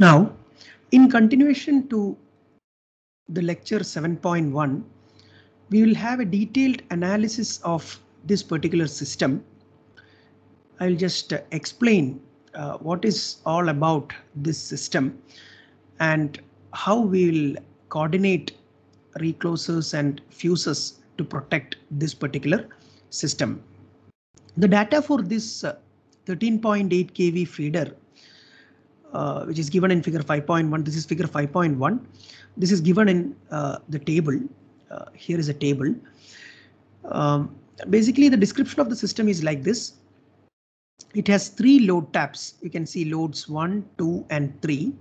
Now, in continuation to the lecture 7.1, we will have a detailed analysis of this particular system. I'll just uh, explain uh, what is all about this system and how we will coordinate reclosers and fuses to protect this particular system. The data for this uh, 13.8 kV feeder, uh, which is given in figure 5.1, this is figure 5.1. This is given in uh, the table. Uh, here is a table. Um, basically, the description of the system is like this. It has three load taps. You can see loads 1, 2 and 3,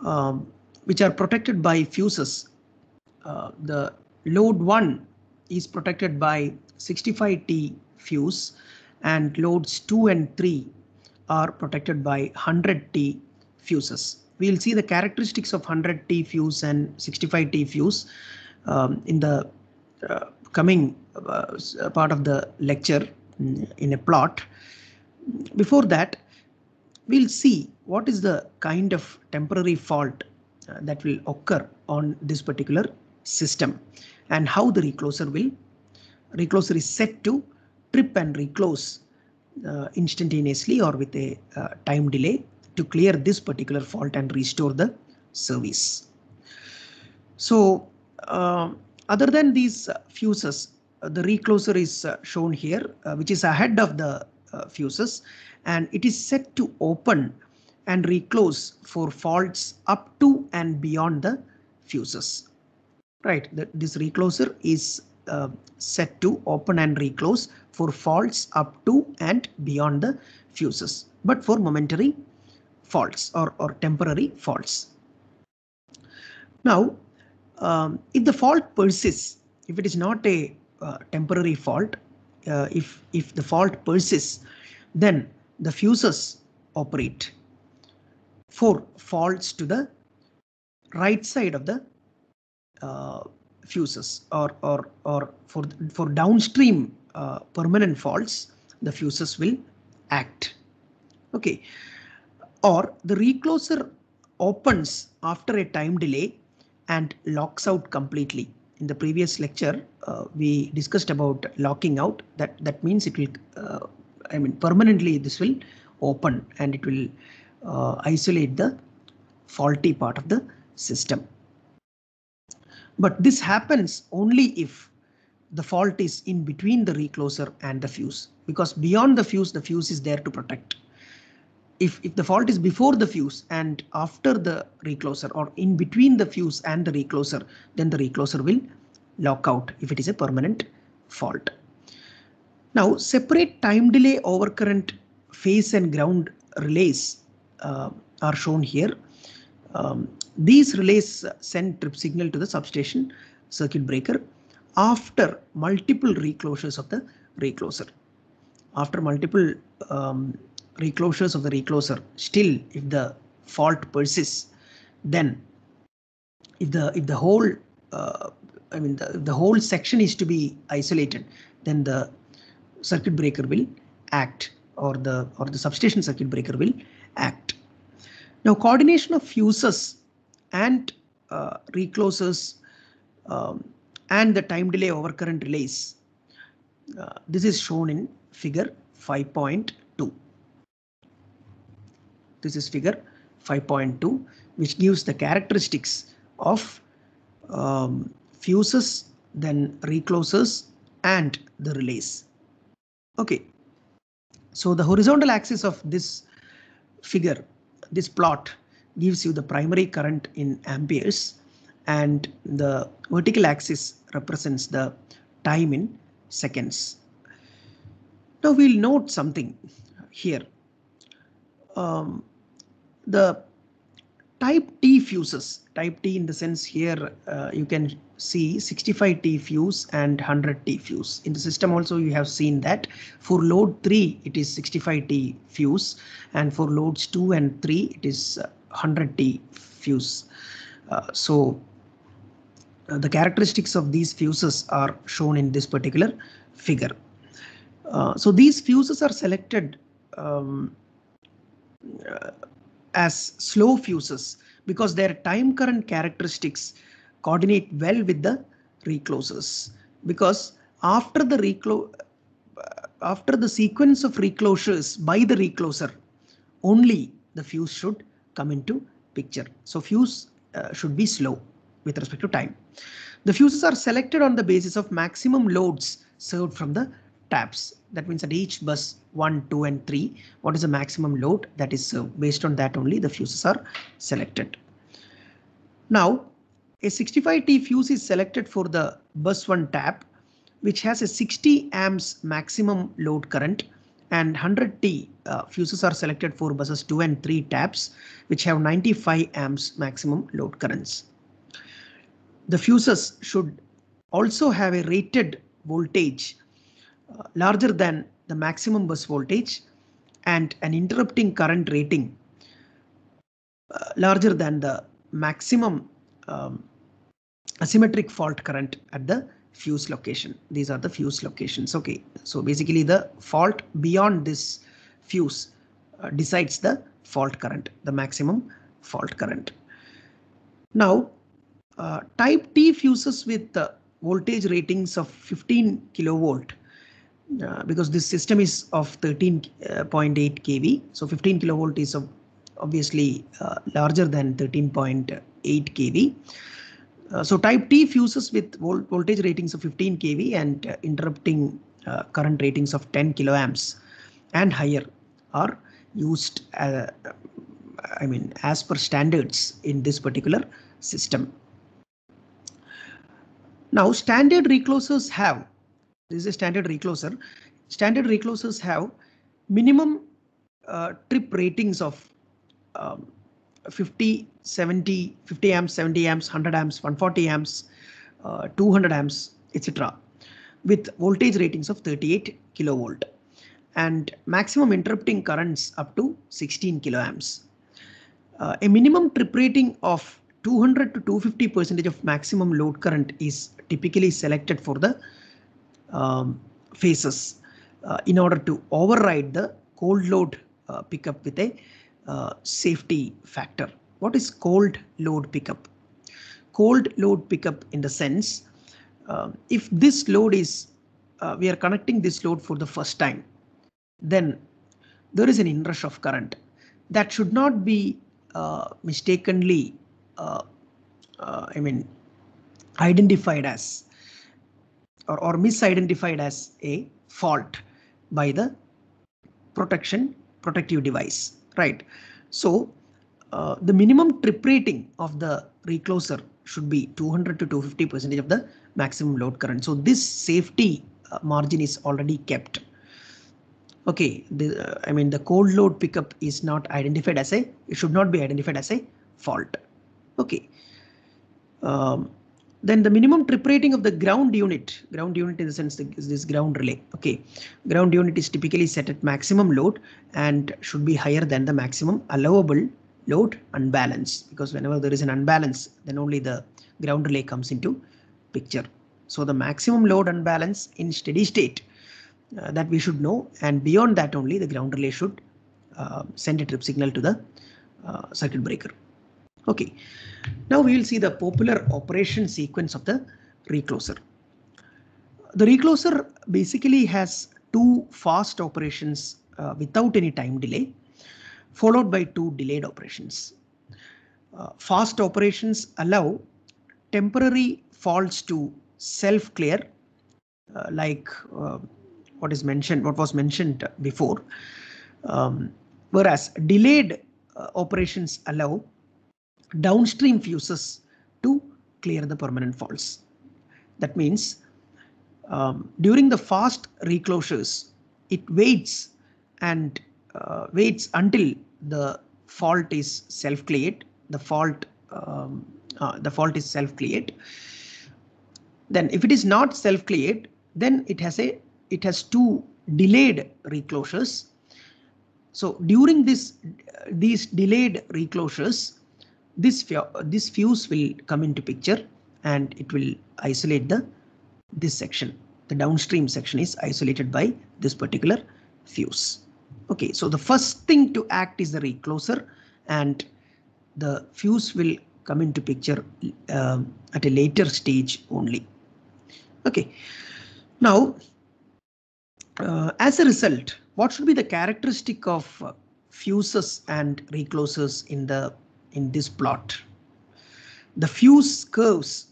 um, which are protected by fuses. Uh, the load 1 is protected by 65T fuse and loads 2 and 3 are protected by 100T fuses. We'll see the characteristics of 100T fuse and 65T fuse um, in the uh, coming uh, part of the lecture in a plot. Before that, we'll see what is the kind of temporary fault uh, that will occur on this particular system and how the recloser will recloser is set to trip and reclose Uh, instantaneously or with a uh, time delay to clear this particular fault and restore the service. So uh, other than these fuses, uh, the recloser is uh, shown here, which is ahead of the fuses and it is set to open and reclose for faults up to and beyond the fuses. Right, the, this recloser is uh, set to open and reclose for faults up to and beyond the fuses, but for momentary faults or, or temporary faults. Now, um, if the fault persists, if it is not a uh, temporary fault, uh, if, if the fault persists, then the fuses operate for faults to the right side of the uh, fuses or or or for for downstream uh, permanent faults the fuses will act. Okay. Or the recloser opens after a time delay and locks out completely. In the previous lecture uh, we discussed about locking out. That that means it will uh, i mean permanently this will open and it will uh, isolate the faulty part of the system but this happens only if the fault is in between the recloser and the fuse because beyond the fuse, the fuse is there to protect. If, if the fault is before the fuse and after the recloser or in between the fuse and the recloser, then the recloser will lock out if it is a permanent fault. Now separate time delay overcurrent phase and ground relays uh, are shown here. Um, these relays send trip signal to the substation circuit breaker after multiple reclosures of the recloser. After multiple um, reclosures of the recloser, still if the fault persists, then if the if the whole uh, I mean the, the whole section is to be isolated, then the circuit breaker will act or the or the substation circuit breaker will act. Now coordination of fuses and uh, reclosers um, and the time delay overcurrent relays. Uh, this is shown in figure 5.2. This is figure 5.2 which gives the characteristics of um, fuses then reclosers and the relays. OK, so the horizontal axis of this figure, this plot gives you the primary current in amperes and the vertical axis represents the time in seconds. Now we'll note something here. Um, the type T fuses, type T in the sense here uh, you can see 65T fuse and 100T fuse. In the system also you have seen that for load 3 it is 65T fuse and for loads 2 and 3 it is 100T fuse. Uh, so uh, the characteristics of these fuses are shown in this particular figure. Uh, so these fuses are selected um, as slow fuses because their time current characteristics coordinate well with the reclosers because after the reclo after the sequence of reclosures by the recloser only the fuse should come into picture. So fuse uh, should be slow with respect to time. The fuses are selected on the basis of maximum loads served from the taps. That means at each bus 1, 2 and 3, what is the maximum load that is served? Based on that only the fuses are selected. Now a 65T fuse is selected for the bus 1 tap which has a 60 amps maximum load current and 100T uh, fuses are selected for buses 2 and 3 taps which have 95 amps maximum load currents. The fuses should also have a rated voltage uh, larger than the maximum bus voltage and an interrupting current rating uh, larger than the maximum um, asymmetric fault current at the fuse location. These are the fuse locations. OK, so basically the fault beyond this fuse uh, decides the fault current, the maximum fault current. Now, uh, type T fuses with uh, voltage ratings of 15 kilovolt uh, because this system is of 13.8 uh, kV. So 15 kilovolt is obviously uh, larger than 13.8 kV. Uh, so type T fuses with vol voltage ratings of 15 kV and uh, interrupting uh, current ratings of 10 kiloamps and higher are used I mean as per standards in this particular system. Now standard reclosers have this is a standard recloser. Standard reclosers have minimum uh, trip ratings of um, 50, 70, 50 amps, 70 amps, 100 amps, 140 amps, uh, 200 amps, etc. with voltage ratings of 38 kilovolt and maximum interrupting currents up to 16 kiloamps. Uh, a minimum trip rating of 200 to 250 percentage of maximum load current is typically selected for the um, phases uh, in order to override the cold load uh, pickup with a uh, safety factor. What is cold load pickup? Cold load pickup in the sense, uh, if this load is, uh, we are connecting this load for the first time, then there is an inrush of current that should not be uh, mistakenly, uh, I mean, identified as or, or misidentified as a fault by the protection protective device right? So uh, the minimum trip rating of the recloser should be 200 to 250 percentage of the maximum load current. So this safety uh, margin is already kept. Okay, the, uh, I mean the cold load pickup is not identified as a, it should not be identified as a fault. Okay. Um, then the minimum trip rating of the ground unit, ground unit in the sense is this ground relay. Okay, ground unit is typically set at maximum load and should be higher than the maximum allowable load unbalance because whenever there is an unbalance, then only the ground relay comes into picture. So the maximum load unbalance in steady state uh, that we should know and beyond that only the ground relay should uh, send a trip signal to the uh, circuit breaker. Okay, now we will see the popular operation sequence of the recloser. The recloser basically has two fast operations uh, without any time delay, followed by two delayed operations. Uh, fast operations allow temporary faults to self-clear, uh, like uh, what is mentioned, what was mentioned before, um, whereas delayed uh, operations allow downstream fuses to clear the permanent faults. That means um, during the fast reclosures, it waits and uh, waits until the fault is self-cleared. The fault um, uh, the fault is self-cleared. Then if it is not self-cleared, then it has a it has two delayed reclosures. So during this these delayed reclosures, this this fuse will come into picture and it will isolate the this section the downstream section is isolated by this particular fuse okay so the first thing to act is the recloser and the fuse will come into picture um, at a later stage only. Okay, now uh, as a result, what should be the characteristic of uh, fuses and reclosers in the in this plot? The fuse curves.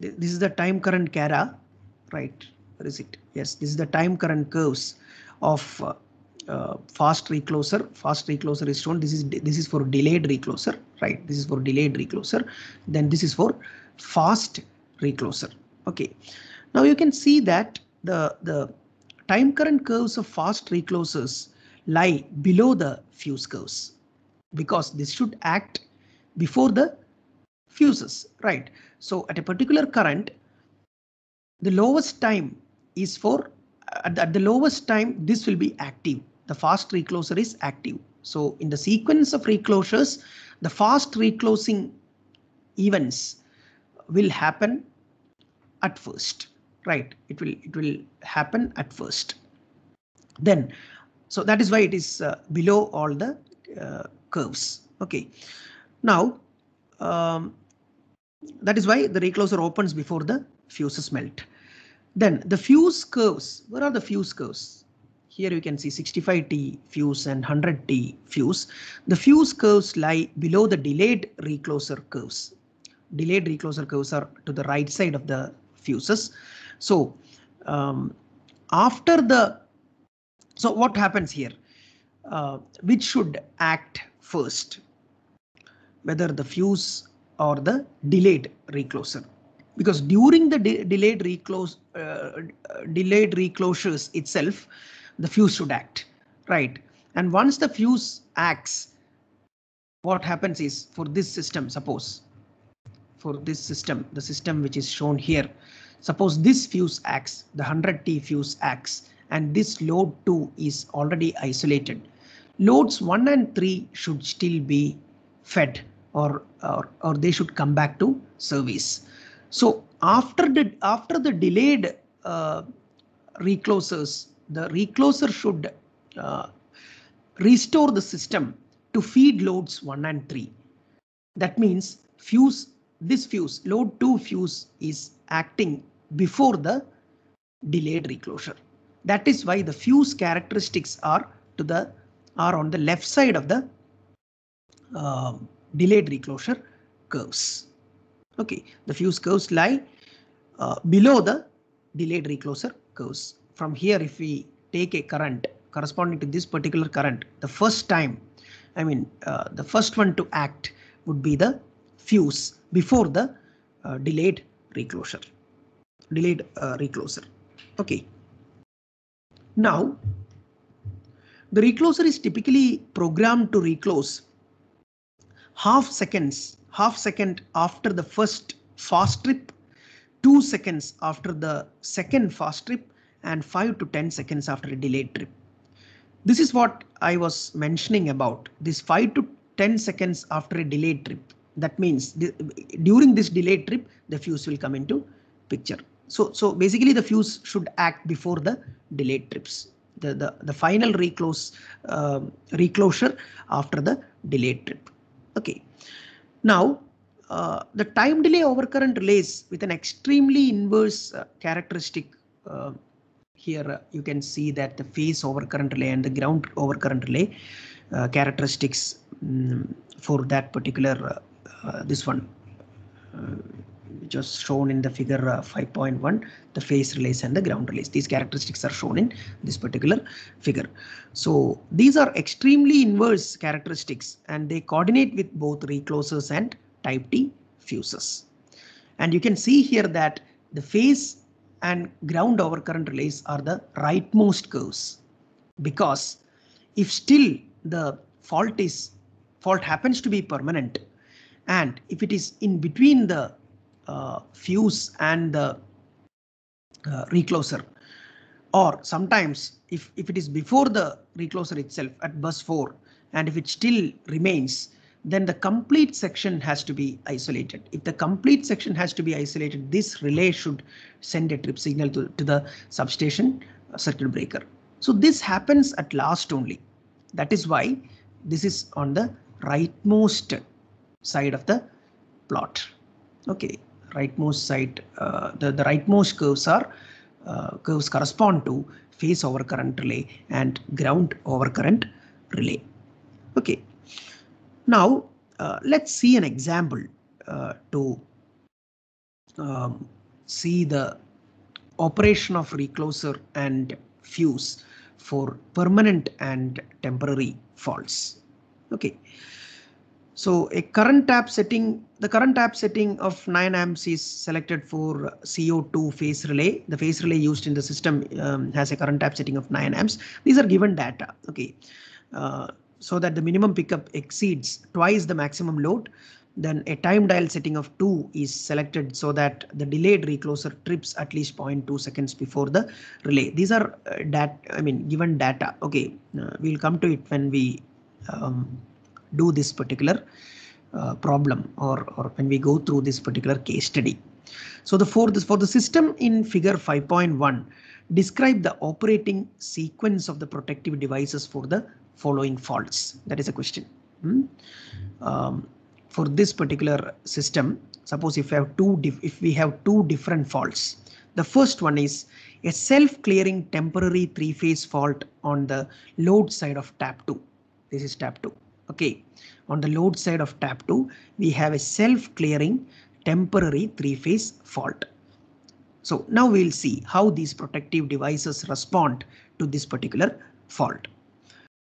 This is the time current cara, right? Where is it? Yes, this is the time current curves of uh, uh, fast recloser. Fast recloser is shown. This is this is for delayed recloser, right? This is for delayed recloser. Then this is for fast recloser. Okay. Now you can see that the the time current curves of fast reclosers lie below the fuse curves because this should act before the fuses, right? So at a particular current, the lowest time is for at the, at the lowest time this will be active. The fast recloser is active. So in the sequence of reclosures, the fast reclosing events will happen at first right it will it will happen at first then so that is why it is uh, below all the uh, curves okay now um, that is why the recloser opens before the fuses melt then the fuse curves where are the fuse curves here you can see 65T fuse and 100T fuse. The fuse curves lie below the delayed recloser curves. Delayed recloser curves are to the right side of the fuses. So um, after the so what happens here? Uh, which should act first? Whether the fuse or the delayed recloser. Because during the de delayed reclose uh, delayed reclosures itself, the fuse should act, right? And once the fuse acts, what happens is for this system, suppose for this system, the system which is shown here, Suppose this fuse acts, the 100T fuse acts, and this load 2 is already isolated. Loads 1 and 3 should still be fed or, or, or they should come back to service. So after the after the delayed uh, reclosers, the recloser should uh, restore the system to feed loads 1 and 3. That means fuse this fuse load 2 fuse is acting before the delayed reclosure. That is why the fuse characteristics are to the are on the left side of the uh, delayed reclosure curves. Okay, the fuse curves lie uh, below the delayed reclosure curves. From here, if we take a current corresponding to this particular current, the first time, I mean, uh, the first one to act would be the fuse before the uh, delayed reclosure delayed uh, recloser. Okay. Now, the recloser is typically programmed to reclose half seconds, half second after the first fast trip, two seconds after the second fast trip, and 5 to 10 seconds after a delayed trip. This is what I was mentioning about this 5 to 10 seconds after a delayed trip. That means the, during this delayed trip, the fuse will come into picture. So, so basically the fuse should act before the delayed trips. The, the, the final reclose uh, reclosure after the delayed trip. Okay. Now, uh, the time delay overcurrent relays with an extremely inverse uh, characteristic. Uh, here uh, you can see that the phase overcurrent relay and the ground overcurrent relay uh, characteristics um, for that particular this one just shown in the figure uh, 5.1 the phase relays and the ground relays these characteristics are shown in this particular figure. So these are extremely inverse characteristics and they coordinate with both reclosers and type T fuses. And you can see here that the phase and ground overcurrent relays are the rightmost curves because if still the fault is fault happens to be permanent and if it is in between the fuse and the uh, recloser or sometimes if, if it is before the recloser itself at bus 4 and if it still remains then the complete section has to be isolated. If the complete section has to be isolated, this relay should send a trip signal to, to the substation uh, circuit breaker. So this happens at last only. That is why this is on the rightmost side of the plot. Okay, rightmost side, uh, the, the rightmost curves are uh, curves correspond to phase overcurrent relay and ground overcurrent relay. Okay, now uh, let's see an example uh, to um, see the operation of recloser and fuse for permanent and temporary faults. Okay. So a current tap setting, the current tap setting of 9 amps is selected for CO2 phase relay. The phase relay used in the system um, has a current tap setting of 9 amps. These are given data. Okay. Uh, so that the minimum pickup exceeds twice the maximum load then a time dial setting of 2 is selected so that the delayed recloser trips at least 0.2 seconds before the relay. These are uh, dat I mean given data. Okay, uh, we'll come to it when we um, do this particular uh, problem or, or when we go through this particular case study. So the for this for the system in figure 5.1 describe the operating sequence of the protective devices for the following faults. That is a question. Hmm? Um, for this particular system, suppose if we have two if we have two different faults, the first one is a self-clearing temporary three-phase fault on the load side of tap 2. This is tap 2. Okay, on the load side of tap 2, we have a self-clearing temporary three-phase fault. So now we'll see how these protective devices respond to this particular fault.